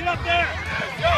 拾って。